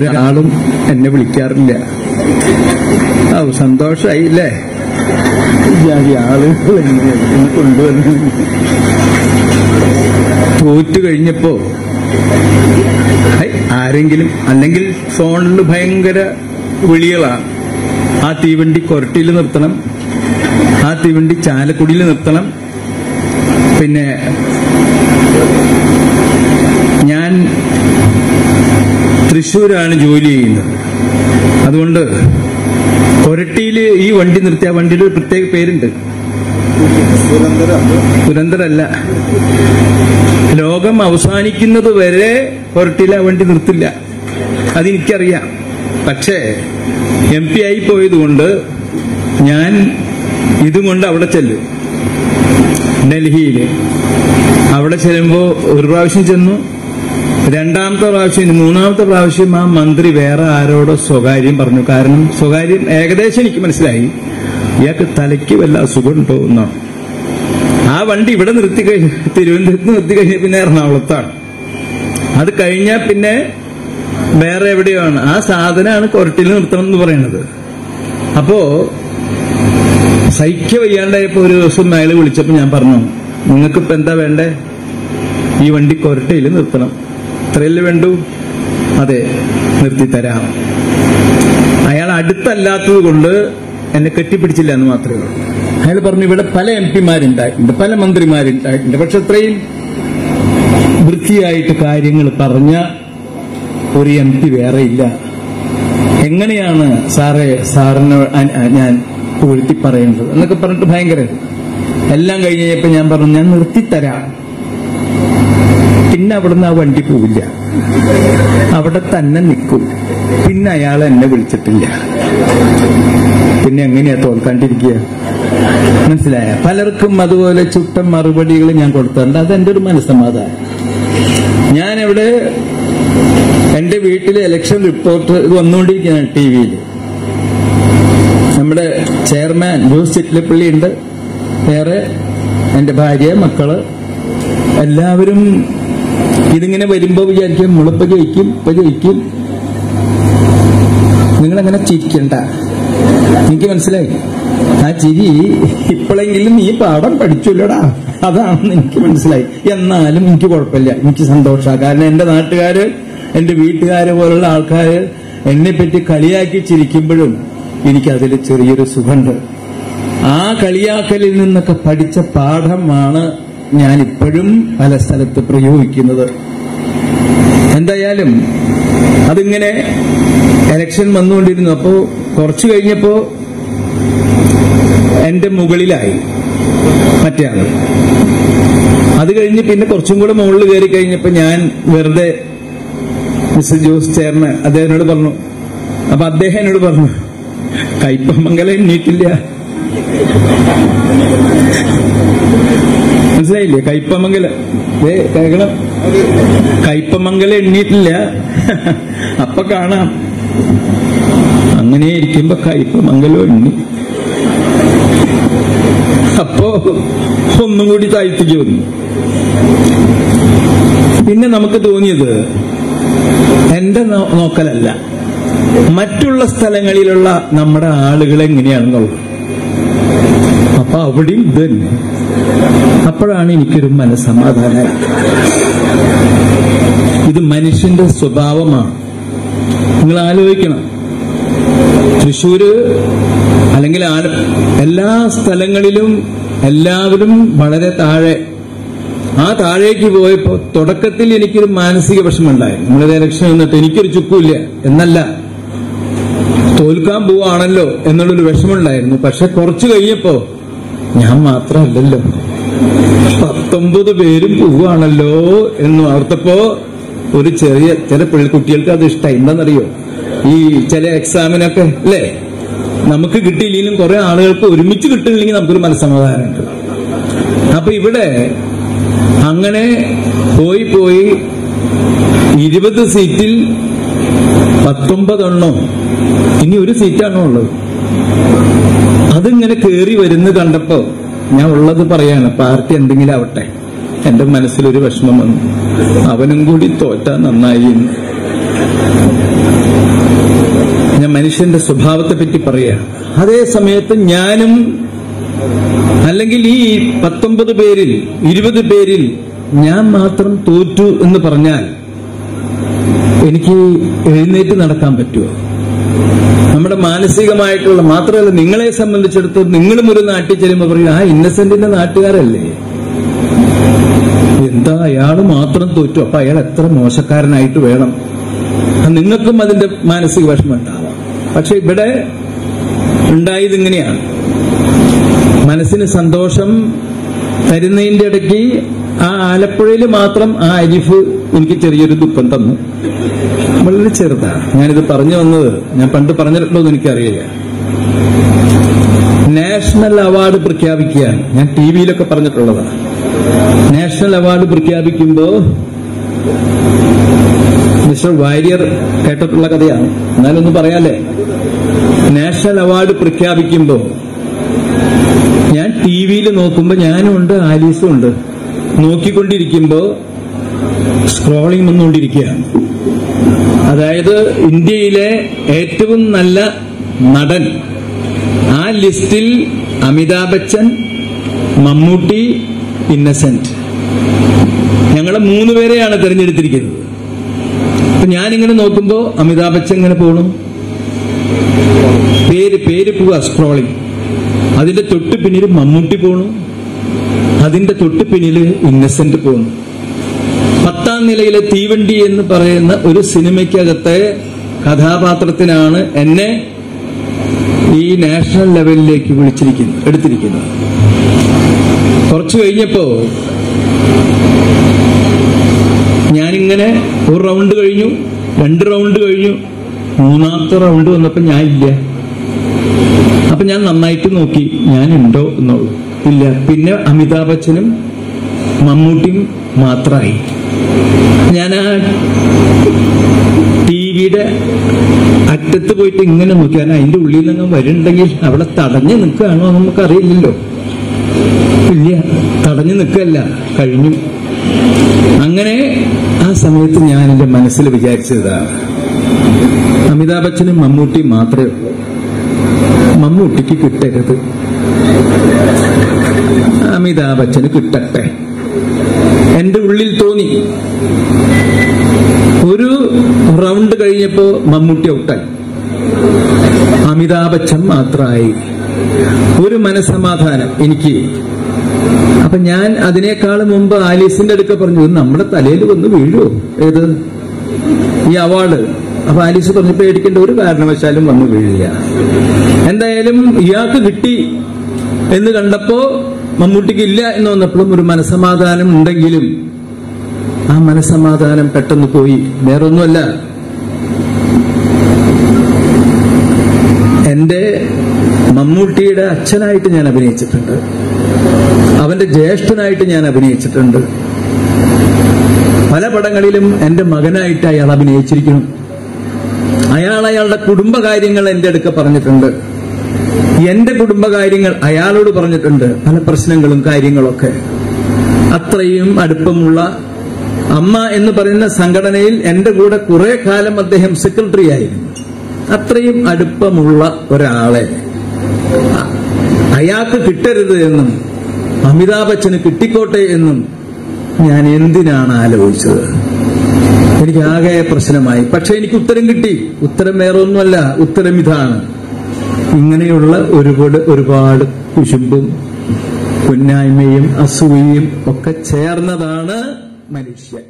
ഒരാളും എന്നെ വിളിക്കാറില്ല. ഓ സന്തോഷമായി അല്ലേ തോറ്റു കഴിഞ്ഞപ്പോ ആരെങ്കിലും അല്ലെങ്കിൽ ഫോണിൽ ഭയങ്കര വിളികളാണ് ആ തീവണ്ടി കൊരട്ടിയിൽ നിർത്തണം. ആ തീവണ്ടി ചാലക്കുടിയിൽ നിർത്തണം. പിന്നെ ഞാൻ തൃശ്ശൂരാണ് ജോലി ചെയ്യുന്നത്. അതുകൊണ്ട് കൊരട്ടിയിൽ ഈ വണ്ടി നിർത്തിയ വണ്ടിയിൽ ഒരു പ്രത്യേക പേരുണ്ട്. പുരന്തരല്ല ലോകം അവസാനിക്കുന്നത് വരെ കൊരട്ടിയിൽ ആ വണ്ടി നിർത്തില്ല. അതെനിക്കറിയാം. പക്ഷേ എം പി ആയി പോയതുകൊണ്ട് ഞാൻ ഇതും കൊണ്ട് അവിടെ ചെല്ലും. ഡൽഹിയിൽ അവിടെ ചെല്ലുമ്പോൾ ഒരു പ്രാവശ്യം ചെന്നു. രണ്ടാമത്തെ പ്രാവശ്യം മൂന്നാമത്തെ പ്രാവശ്യം ആ മന്ത്രി വേറെ ആരോടോ സ്വകാര്യം പറഞ്ഞു. കാരണം സ്വകാര്യം ഏകദേശം എനിക്ക് മനസ്സിലായി. ഇയാൾക്ക് തലയ്ക്ക് വല്ല അസുഖമുണ്ടോ എന്നാണ് ആ വണ്ടി ഇവിടെ നിർത്തി കഴിഞ്ഞ തിരുവനന്തപുരത്ത് നിർത്തി കഴിഞ്ഞ പിന്നെ എറണാകുളത്താണ്. അത് കഴിഞ്ഞാൽ പിന്നെ വേറെ എവിടെയാണ്? ആ സാധനമാണ് കൊരട്ടിയിൽ നിർത്തണം എന്ന് പറയുന്നത്. അപ്പോ സൈക്യ വയ്യാണ്ടായപ്പോ ഒരു ദിവസം അയാൾ വിളിച്ചപ്പോ ഞാൻ പറഞ്ഞു നിങ്ങൾക്ക് ഇപ്പൊ എന്താ വേണ്ടേ? ഈ വണ്ടി കൊരട്ടയിൽ നിർത്തണം. ഇത്രയല്ലേ വേണ്ടു? അതെ നിർത്തിത്തരാം. അയാൾ അടുത്തല്ലാത്തത് കൊണ്ട് എന്നെ കെട്ടിപ്പിടിച്ചില്ല എന്ന് മാത്രമേ ഉള്ളൂ. അയാൾ പറഞ്ഞു ഇവിടെ പല എം പിമാരുണ്ടായിട്ടുണ്ട് പല മന്ത്രിമാരുണ്ടായിട്ടുണ്ട്. പക്ഷെ അത്രയും വൃത്തിയായിട്ട് കാര്യങ്ങൾ പറഞ്ഞ ഒരു എം പി വേറെ ഇല്ല. എങ്ങനെയാണ് സാറേ സാറിന് ഞാൻ പുകഴ്ത്തി പറയേണ്ടത്? എന്നൊക്കെ പറഞ്ഞിട്ട് ഭയങ്കര എല്ലാം കഴിഞ്ഞപ്പോ ഞാൻ പറഞ്ഞു ഞാൻ നിർത്തിത്തരാം. പിന്നെ അവിടുന്ന് ആ വണ്ടി പോവില്ല. അവിടെ തന്നെ നിൽക്കും. പിന്നെ അയാൾ എന്നെ വിളിച്ചിട്ടില്ല. പിന്നെ എങ്ങനെയാ തോൽക്കാണ്ടിരിക്കുക? മനസ്സിലായ? പലർക്കും അതുപോലെ ചുട്ട മറുപടികൾ ഞാൻ കൊടുത്തിട്ടുണ്ട്. അതെന്റെ ഒരു മനസ്സമാധാനം. ഞാൻ ഇവിടെ എന്റെ വീട്ടിലെ ഇലക്ഷൻ റിപ്പോർട്ട് വന്നുകൊണ്ടിരിക്കുകയാണ് ടി വിയിൽ നമ്മുടെ ചെയർമാൻ ജോസ് ചിറ്റിലപ്പള്ളി ഉണ്ട് വേറെ എന്റെ ഭാര്യ മക്കൾ എല്ലാവരും ഇതിങ്ങനെ വരുമ്പോ വിചാരിക്കും മുളപ്പ ജയിക്കും ഇപ്പൊ ജയിക്കും. നിങ്ങളങ്ങനെ ചിരിക്കണ്ട. എനിക്ക് മനസ്സിലായി. ആ ചിരി ഇപ്പോഴെങ്കിലും നീ പാഠം പഠിച്ചില്ലടാ. അതാണെന്ന് എനിക്ക് മനസ്സിലായി. എന്നാലും എനിക്ക് കുഴപ്പമില്ല. എനിക്ക് സന്തോഷമാണ് കാരണം എന്റെ നാട്ടുകാര് എന്റെ വീട്ടുകാര് പോലുള്ള ആൾക്കാര് എന്നെ പറ്റി കളിയാക്കി ചിരിക്കുമ്പോഴും എനിക്ക് എനിക്കതിൽ ചെറിയൊരു സുഖമുണ്ട്. ആ കളിയാക്കലിൽ നിന്നൊക്കെ പഠിച്ച പാഠമാണ് ഞാൻ ഇപ്പോഴും പല സ്ഥലത്ത് പ്രയോഗിക്കുന്നത്. എന്തായാലും അതിങ്ങനെ എലക്ഷൻ വന്നുകൊണ്ടിരുന്നു. അപ്പോ കുറച്ചു കഴിഞ്ഞപ്പോ എന്റെ മുകളിലായി മറ്റേ ആൾ അത് കഴിഞ്ഞ് പിന്നെ കുറച്ചും കൂടെ മുകളിൽ കയറി കഴിഞ്ഞപ്പോ ഞാൻ വെറുതെ മിസ്റ്റർ ജോസ് ചേർന്ന് അദ്ദേഹത്തിനോട് പറഞ്ഞു അപ്പൊ അദ്ദേഹം എന്നോട് പറഞ്ഞു കയ്പമംഗലം എണ്ണീട്ടില്ല. മനസ്സിലായില്ലേ? കയ്പമംഗല. കേൾക്കണം കയ്പമംഗലം എണ്ണീട്ടില്ല അപ്പൊ കാണാം. അങ്ങനെ ഇരിക്കുമ്പോ കയ്പമംഗലം എണ്ണി. അപ്പോ ഒന്നും കൂടി താഴ്ത്തിക്ക് വന്നു പിന്നെ നമുക്ക് തോന്നിയത് എന്റെ നോക്കലല്ല. മറ്റുള്ള സ്ഥലങ്ങളിലുള്ള നമ്മുടെ ആളുകൾ എങ്ങനെയാണെന്നുള്ളത് അപ്പൊ അവിടെയും ഇത് തന്നെ അപ്പോഴാണ് എനിക്കൊരു മനസ്സമാധാനം. ഇത് മനുഷ്യന്റെ സ്വഭാവമാണ്. നിങ്ങൾ ആലോചിക്കണം. തൃശ്ശൂര് അല്ലെങ്കിൽ എല്ലാ സ്ഥലങ്ങളിലും എല്ലാവരും വളരെ താഴെ. ആ താഴേക്ക് പോയപ്പോ തുടക്കത്തിൽ എനിക്കൊരു മാനസിക വിഷമമുണ്ടായി. നമ്മളൊരു ഇലക്ഷൻ വന്നിട്ട് എനിക്കൊരു ചുക്കുമില്ല. എന്നല്ല. തോൽക്കാൻ പോവാണല്ലോ എന്നുള്ളൊരു വിഷമമുണ്ടായിരുന്നു. പക്ഷെ കുറച്ചു കഴിഞ്ഞപ്പോ ഞാൻ മാത്രമല്ലല്ലോ പത്തൊമ്പത് പേരും പോവാണല്ലോ എന്ന് ഓർത്തപ്പോ ഒരു ചെറിയ ചില പെൺകുട്ടികൾക്ക് അത് ഇഷ്ടം എന്താണെന്നറിയോ? ഈ ചില എക്സാമിനൊക്കെ അല്ലേ? നമുക്ക് കിട്ടിയില്ലെങ്കിലും കുറെ ആളുകൾക്ക് ഒരുമിച്ച് കിട്ടില്ലെങ്കിൽ നമുക്കൊരു മനസ്സമാധാനമുണ്ട്. അപ്പൊ ഇവിടെ അങ്ങനെ പോയി പോയി ഇരുപത് സീറ്റിൽ പത്തൊമ്പതെണ്ണോ. ഇനി ഒരു സീറ്റാണോ ഉള്ളത്? അതിങ്ങനെ കയറി വരുന്ന കണ്ടപ്പോ ഞാൻ ഉള്ളത് പറയാണ് പാർട്ടി എന്തെങ്കിലും ആവട്ടെ. എന്റെ മനസ്സിലൊരു വിഷമം വന്നു. അവനും കൂടി തോറ്റാ നന്നായി ഞാൻ മനുഷ്യന്റെ സ്വഭാവത്തെ പറ്റി പറയാ. അതേ സമയത്ത് ഞാനും അല്ലെങ്കിൽ ഈ പത്തൊമ്പത് പേരിൽ ഇരുപത് പേരിൽ ഞാൻ മാത്രം തോറ്റു എന്ന് പറഞ്ഞാൽ എനിക്ക് എഴുന്നേറ്റ് നടക്കാൻ പറ്റുമോ? നമ്മുടെ മാനസികമായിട്ടുള്ള മാത്രമല്ല നിങ്ങളെ സംബന്ധിച്ചിടത്തോളം നിങ്ങളും ഒരു നാട്ടിൽ ചെല്ലുമ്പോൾ പറയും ആ ഇന്നസെന്റിന്റെ നാട്ടുകാരല്ലേ? എന്താ അയാൾ മാത്രം തോറ്റു? അപ്പൊ അയാൾ എത്ര മോശക്കാരനായിട്ട് വേണം? നിങ്ങൾക്കും അതിന്റെ മാനസിക വിഷമം ഉണ്ടാവാം. പക്ഷെ ഇവിടെ ഉണ്ടായത് ഇങ്ങനെയാണ്. മനസ്സിന് സന്തോഷം തരുന്നതിന്റെ ഇടയ്ക്ക് ആ ആലപ്പുഴയിൽ മാത്രം ആ അരിഫ് എനിക്ക് ചെറിയൊരു ദുഃഖം തന്നു. വളരെ ചെറുതാണ് ഞാനിത് പറഞ്ഞു വന്നത് ഞാൻ പണ്ട് പറഞ്ഞിട്ടുണ്ടോ എന്ന് എനിക്കറിയില്ല. നാഷണൽ അവാർഡ് പ്രഖ്യാപിക്കാൻ ഞാൻ ടി വിയിലൊക്കെ പറഞ്ഞിട്ടുള്ളതാണ്. നാഷണൽ അവാർഡ് പ്രഖ്യാപിക്കുമ്പോ മിസ്റ്റർ വാര്യർ കേട്ടിട്ടുള്ള കഥയാണ്. എന്നാലൊന്ന് പറയാല്ലേ? നാഷണൽ അവാർഡ് പ്രഖ്യാപിക്കുമ്പോ ഞാൻ ടി വിയിൽ നോക്കുമ്പോ ഞാനും ഉണ്ട് ആലീസും ഉണ്ട്. നോക്കിക്കൊണ്ടിരിക്കുമ്പോ സ്ക്രോളിംഗ് വന്നുകൊണ്ടിരിക്കുകയാണ്. അതായത് ഇന്ത്യയിലെ ഏറ്റവും നല്ല നടൻ. ആ ലിസ്റ്റിൽ അമിതാഭ് ബച്ചൻ മമ്മൂട്ടി ഇന്നസെന്റ്. ഞങ്ങളെ മൂന്ന് പേരെയാണ് തിരഞ്ഞെടുത്തിരിക്കുന്നത്. അപ്പൊ ഞാനിങ്ങനെ നോക്കുമ്പോ അമിതാഭ് ബച്ചൻ ഇങ്ങനെ പോണു? പേര് പേര് പോവുക സ്ക്രോളിങ് അതിന്റെ തൊട്ട് പിന്നിൽ മമ്മൂട്ടി പോണു. അതിന്റെ തൊട്ട് പിന്നിൽ ഇന്നസെന്റ് പോണു. പത്താം നിലയിലെ തീവണ്ടി എന്ന് പറയുന്ന ഒരു സിനിമയ്ക്കകത്തെ കഥാപാത്രത്തിനാണ് എന്നെ ഈ നാഷണൽ ലെവലിലേക്ക് വിളിച്ചിരിക്കുന്നത് എടുത്തിരിക്കുന്നത്. കുറച്ചു കഴിഞ്ഞപ്പോ ഞാനിങ്ങനെ ഒരു റൗണ്ട് കഴിഞ്ഞു രണ്ട് റൗണ്ട് കഴിഞ്ഞു. മൂന്നാമത്തെ റൗണ്ട് വന്നപ്പോ ഞാൻ ഇല്ല അപ്പൊ ഞാൻ നന്നായിട്ട് നോക്കി ഞാൻ ഉണ്ടോ എന്നുള്ളു. ഇല്ല പിന്നെ അമിതാഭ് ബച്ചനും മമ്മൂട്ടിയും മാത്രമായി ഞാൻ ആ ടി വിയുടെ അറ്റത്ത് പോയിട്ട് ഇങ്ങനെ നോക്കിയാൽ അതിന്റെ ഉള്ളിൽ നിന്ന് വരുന്നുണ്ടെങ്കിൽ അവിടെ തടഞ്ഞു നിൽക്കുകയാണോ നമുക്ക് അറിയില്ലല്ലോ ഇല്ല തടഞ്ഞു നിൽക്കല്ല കഴിഞ്ഞു. അങ്ങനെ ആ സമയത്ത് ഞാൻ എന്റെ മനസ്സിൽ വിചാരിച്ചതാണ് അമിതാഭ് ബച്ചനും മമ്മൂട്ടി മാത്രമേ ഉള്ളൂ. മമ്മൂട്ടിക്ക് കിട്ടരുത്. അമിതാഭ് ബച്ചന് കിട്ടട്ടെ. എന്റെ ഉള്ളിൽ തോന്നി. ഒരു റൗണ്ട് കഴിഞ്ഞപ്പോ മമ്മൂട്ടി ഔട്ടായി. അമിതാഭ് മാത്രമായി. ഒരു മനസമാധാനം എനിക്ക്. അപ്പൊ ഞാൻ അതിനേക്കാൾ മുമ്പ് ആലീസിന്റെ അടുക്ക പറഞ്ഞു നമ്മുടെ തലയിൽ വന്ന് വീഴുമോ ഏത്? ഈ അവാർഡ്. അപ്പൊ ആലീസ് പറഞ്ഞു പേടിക്കേണ്ട ഒരു കാരണവശാലും വന്ന് വീഴില്ല. എന്തായാലും ഇയാൾക്ക് കിട്ടി എന്ന് കണ്ടപ്പോ മമ്മൂട്ടിക്ക് ഇല്ല എന്ന് വന്നപ്പോഴും ഒരു മനസമാധാനം ഉണ്ടെങ്കിലും ആ മനസമാധാനം പെട്ടെന്ന് പോയി. വേറൊന്നുമല്ല. എന്റെ മമ്മൂട്ടിയുടെ അച്ഛനായിട്ട് ഞാൻ അഭിനയിച്ചിട്ടുണ്ട്. അവന്റെ ജ്യേഷ്ഠനായിട്ട് ഞാൻ അഭിനയിച്ചിട്ടുണ്ട്. പല പടങ്ങളിലും എന്റെ മകനായിട്ട് അയാൾ അഭിനയിച്ചിരിക്കുന്നു. അയാൾ അയാളുടെ കുടുംബകാര്യങ്ങൾ എന്റെ അടുക്ക പറഞ്ഞിട്ടുണ്ട്. എന്റെ കുടുംബകാര്യങ്ങൾ അയാളോട് പറഞ്ഞിട്ടുണ്ട്. പല പ്രശ്നങ്ങളും കാര്യങ്ങളൊക്കെ. അത്രയും അടുപ്പമുള്ള അമ്മ എന്ന് പറയുന്ന സംഘടനയിൽ എന്റെ കൂടെ കുറെ കാലം അദ്ദേഹം സെക്രട്ടറി ആയിരുന്നു. അത്രയും അടുപ്പമുള്ള ഒരാളെ. അയാൾക്ക് കിട്ടരുത് എന്നും അമിതാഭ് ബച്ചന് കിട്ടിക്കോട്ടെ എന്നും ഞാൻ എന്തിനാണ് ആലോചിച്ചത്? എനിക്ക് ആകെ പ്രശ്നമായി. പക്ഷെ എനിക്ക് ഉത്തരം കിട്ടി. ഉത്തരം വേറെ ഒന്നുമല്ല ഉത്തരം ഇതാണ്. ഇങ്ങനെയുള്ള ഒരുപാട് ഒരുപാട് കുശുമ്പും കുന്നായ്മയും അസൂയയും ഒക്കെ ചേർന്നതാണ് മനുഷ്യൻ.